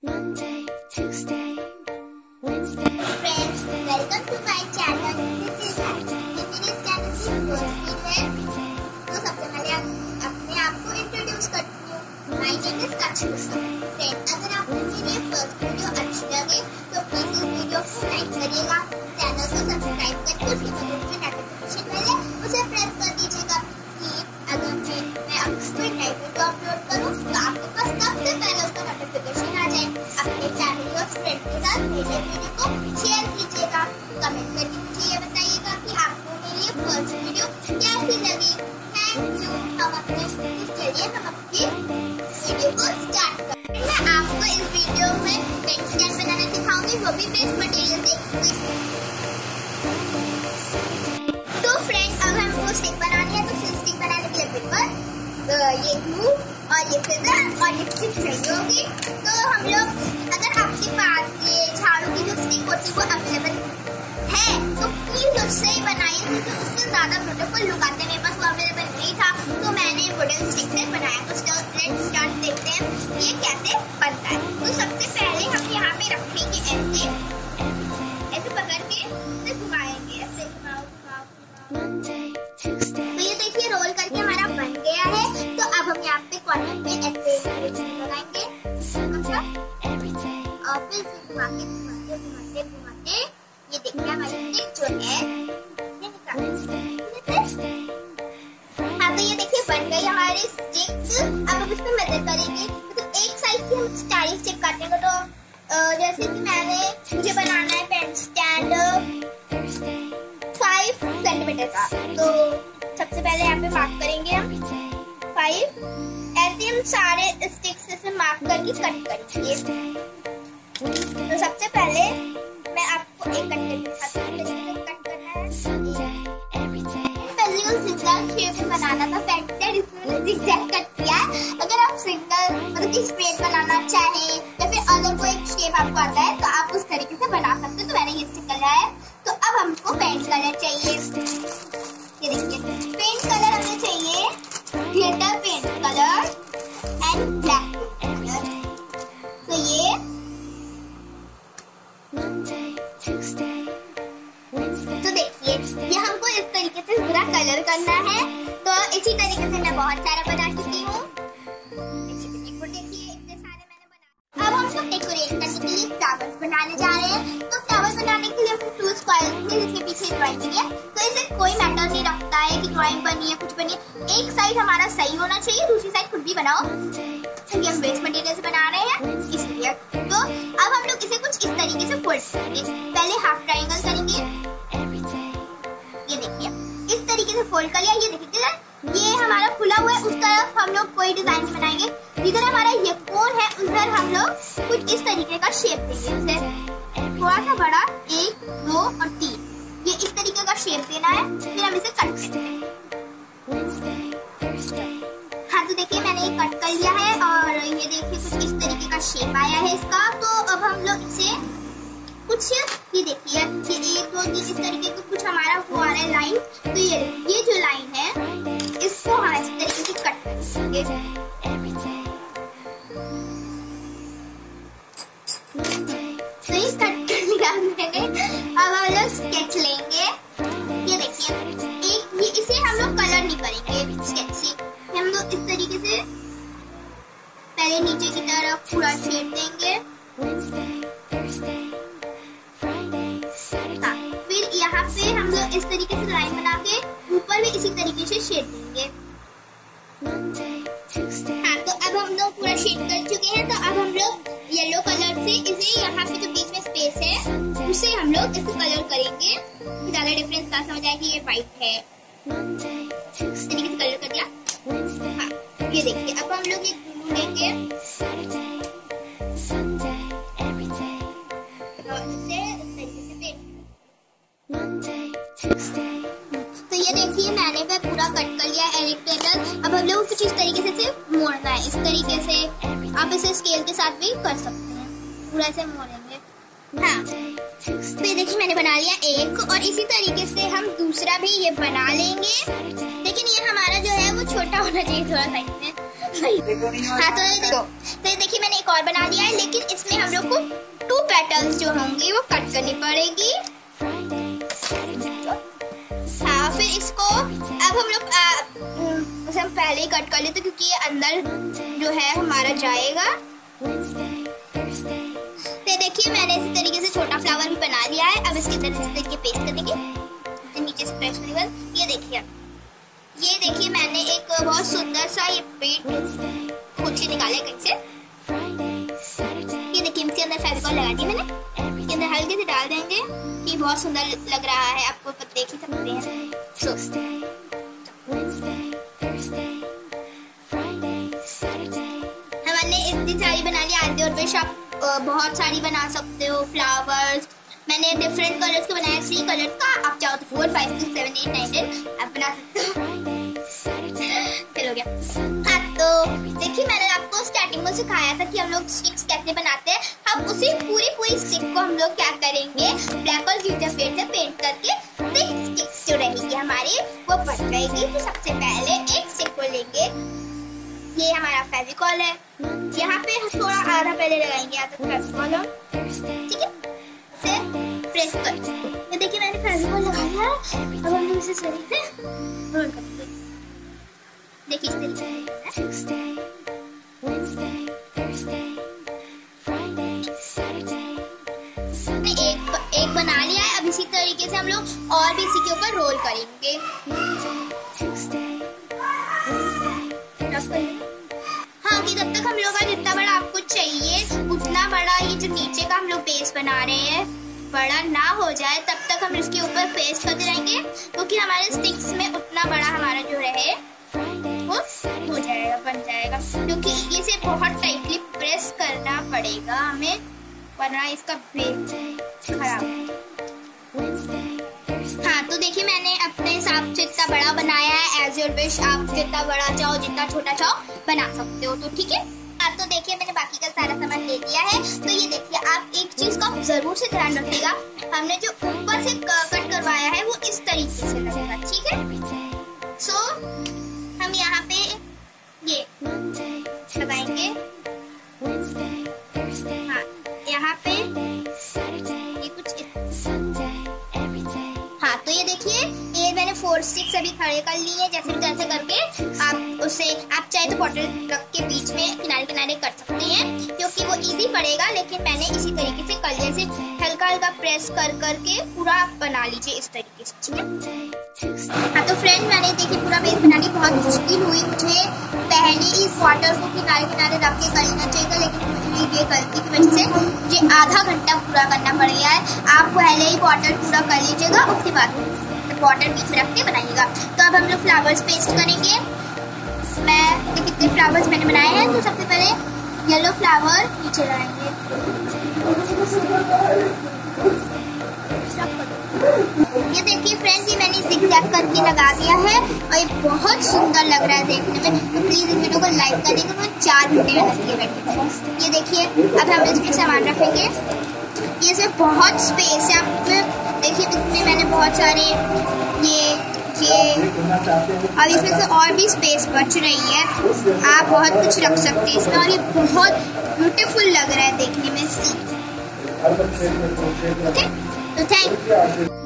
Monday, Tuesday, Wednesday, welcome share कीजिएगा comment मुझे ये बताइएगा कि आपको मेरी फ़र्स्ट वीडियो कैसी लगी। थैंक यू हम अपने चलिए हम अपनी वीडियो को स्टार्ट करते हैं। मैं आपको इस वीडियो में पेन स्टैंड बनाना सिखाऊँगी, वो भी बेस्ट मटेरियल से तो फ्रेंड्स अब हमको स्टिक बनानी है तो फिर स्टिक बनाने के लिए पेपर ये ग्लू और ये फिजर और ये चाहिए होगी। तो हम लोग अगर आपके पास ये झाड़ू की जो स्टिक होती है, वो अवेलेबल है तो प्लीज़ उससे ही बनाइए क्योंकि उससे ज़्यादा ब्यूटीफुल लुक आते मेरे पास वो अवेलेबल नहीं था तो मैंने वुडन स्टिक से बनाया तो स्टार्ट देखते हैं, ये कैसे बनता है। ये देखिए, बन गई हमारी स्टिक्स अब हम इसमें मदद करेंगे। तो एक साइड से हम स्टाइल स्टिक काटेंगे। तो जैसे कि मैंने मुझे बनाना है पेन स्टैंड फाइव सेंटीमीटर का। तो सबसे पहले यहाँ पे मार्क करेंगे हम। फाइव ऐसे हम सारे स्टिक्स से मार्क करके कट करेंगे। तो सबसे पहले मैं आपको एक कट करके दिखाती हूँ। शेप में बनाना था पेंटेड इसमें जिगजैग कट किया है। अगर आप सिंगल मतलब कि स्ट्रेट बनाना चाहें, या फिर अगर कोई शेप आपको आता है तो आप उस तरीके से बना सकते हो। तो मैंने ये लिया है। तो अब हमको पेंट कलर चाहिए। ये देखिए पेंट कलर हमें चाहिए glitter paint colour and black तो ये तो देखिए, ये हमको इस तरीके से पूरा कलर करना है। इसी तरीके से मैं बहुत सारा बना चुकी हूँ। अब हम सब डेकोरेट करने के लिए फ्लावर्स बनाने जा रहे हैं। तो फ्लावर्स बनाने के लिए हम टूल्स को जिसके पीछे ड्राइंग करी है। तो इसे कोई मैटर नहीं रखता है कि ड्राइंग बनी है, कुछ बनी है। एक साइड हमारा सही होना चाहिए, दूसरी साइड खुद भी बनाओ। क्योंकि हम वेस्ट मटेरियल से बना रहे हैं। इसलिए तो अब हम लोग इसे कुछ इस तरीके से फोल्ड करेंगे। पहले हाफ़ ट्राइंगल करेंगे। ये देखिए, इस तरीके से फोल्ड कर लिया। ये देखिए ये हमारा खुला हुआ है, उस तरफ़ हम लोग कोई डिज़ाइन बनाएँगे। जिधर हमारा ये कोन है, उधर हम लोग कुछ इस तरीके का शेप देंगे। उसे थोड़ा सा बड़ा, एक, दो और तीन। ये इस तरीके का शेप देना है, फिर हम इसे कट करेंगे। हाँ तो देखिए, मैंने ये कट कर लिया है और ये देखिए कुछ इस तरीके का शेप आया है इसका। तो अब हम लोग इसे कुछ, ये देखिए, ये एक, दो इस तरीके का कुछ हमारा वो आ रहा है लाइन करेंगे स्केच हम लोग इस तरीके से पहले नीचे की तरफ़ पूरा शेड देंगे। हाँ, फिर यहाँ पे हम लोग इस तरीके से लाइन बना के ऊपर भी इसी तरीके से शेड देंगे। हाँ तो अब हम लोग पूरा शेड कर चुके हैं तो अब हम लोग येलो कलर से इसे यहाँ पे जो बीच में स्पेस है उसे हम लोग इसे कलर करेंगे। ज़्यादा डिफरेंस ना समझ आए कि ये व्हाइट है। कलर कर दिया हाँ ये देखिए अब हम लोग ये तो ये देखिए मैंने वह पूरा कट कर लिया है रेक्टेंगल अब हम लोग कुछ इस तरीके से मोड़ना है इस तरीके से आप इसे स्केल के साथ भी कर सकते हैं पूरा ऐसे मोड़ेंगे हाँ तो ये देखिए, मैंने बना लिया एक और इसी तरीके से हम दूसरा भी ये बना लेंगे। लेकिन ये हमारा जो है, वो छोटा होना चाहिए थोड़ा में हाँ तो ये तो देखिए, मैंने एक और बना लिया है, लेकिन इसमें हम लोग को टू पेटल्स जो होंगी, वो कट करनी पड़ेगी। हाँ फिर इसको अब हम लोग पहले ही कट कर लेते क्योंकि ये अंदर जो है, हमारा जाएगा। तो देखिए मैंने इसी तरीके से छोटा फ्लावर भी बना लिया है। अब इसके अंदर इस तरीके पेस्ट कर देंगे नीचे से प्रेस करेगा ये देखिए। ये देखिए मैंने एक बहुत सुंदर सा ये पेट कुछ निकाला है कहीं से। ये देखिए इसके अंदर फेविकॉल लगा दी मैंने। इसके अंदर हल्के से डाल देंगे। ये बहुत सुंदर लग रहा है आपको देख ही सकते हैं। हमने इतनी सारी बना ली आते और अ, बहुत सारी बना सकते हो फ्लावर्स मैंने डिफरेंट कलर्स के बनाए थ्री कलर्स का। आप चाहो तो four five six seven eight nine ten आप बना सकते हो। गया। हाँ तो देखिए, मैंने आपको स्टार्टिंग में सिखाया था कि हम लोग स्टिक्स कैसे बनाते हैं। हम उसी पूरी पूरी स्टिक को हम लोग क्या करेंगे? ब्लैक और ग्लिटर पेंट से पेंट करके स्टिक्स जो रहेगी हमारी, वो बन जाएगी। तो सबसे पहले आधा पहले लगाएँगे फेविकॉल हम ठीक है? इसे प्रेस कर। ये देखिए, मैंने फेविकॉल लगाया अब हम इसे तरीके से रोल कर देखिए, इस एक बना लिया है। अब इसी तरीके से हम लोग और भी इसी के ऊपर रोल करेंगे। चाहिए उतना बड़ा ये जो नीचे का हम लोग बेस बना रहे हैं, बड़ा ना हो जाए, तब तक हम इसके ऊपर पेस्ट करते रहेंगे, क्योंकि तो हमारे स्टिक्स में उतना बड़ा हमारा जो रहे, वो हो जाएगा, बन जाएगा। क्योंकि तो इसे बहुत टाइटली प्रेस करना पड़ेगा हमें, वरना इसका बेस खराब हो तो देखिए मैंने अपने हिसाब से इतना बड़ा बनाया है एज योर विश आप जितना बड़ा चाहो, जितना छोटा चाहो, बना सकते हो तो ठीक हाँ? तो देखिए मैंने बाकी का सारा सामान ले लिया है। तो ये देखिए आप एक चीज़ का ज़रूर से ध्यान रखिएगा। हमने जो ऊपर से कट करवाया है वो इस तरीके से लगेगा ठीक है? सो so, हम यहाँ पे ये लगाएँगे फोर स्टिक्स अभी खड़े कर लिए जैसे तैसे करके आप उसे, आप चाहे तो बॉटल रख के बीच में किनारे किनारे कर सकते हैं, क्योंकि वो इजी पड़ेगा, लेकिन मैंने इसी तरीके से कर लिया। हल्का हल्का प्रेस कर, करके पूरा बना लीजिए इस तरीके से, ठीक है? हाँ तो फ्रेंड मैंने देखिए पूरा बेस बनानी बहुत मुश्किल हुई मुझे। पहले इस वाटर को किनारे किनारे रख के कर लेना चाहिए था, लेकिन ये गलती की वजह से। मुझे आधा घंटा पूरा करना पड़ गया है। आप पहले ही वाटर पूरा कर लीजिएगा, उसके बाद बॉटल बीच में रख के बनाइएगा। तो अब हम लोग फ्लावर्स पेस्ट करेंगे। मैं देखिए कितने फ्लावर्स मैंने बनाए हैं। तो सबसे पहले येलो फ्लावर नीचे लगाएँगे। ये देखिए फ्रेंड्स ये मैंने zigzag करके लगा दिया है और ये बहुत सुंदर लग रहा है देखने में। तो प्लीज़ इस वीडियो को लाइक कर देगा मैं चार घंटे में लगी बैठी ये देखिए, अब हम इसमें सामान रखेंगे। ये इसमें बहुत स्पेस है आप इसमें बहुत सारे ये ये अब इसमें से और भी स्पेस बच रही है। आप बहुत कुछ रख सकते हैं इसमें, और ये बहुत ब्यूटीफुल लग रहा है देखने में। सी ओके तो थैंक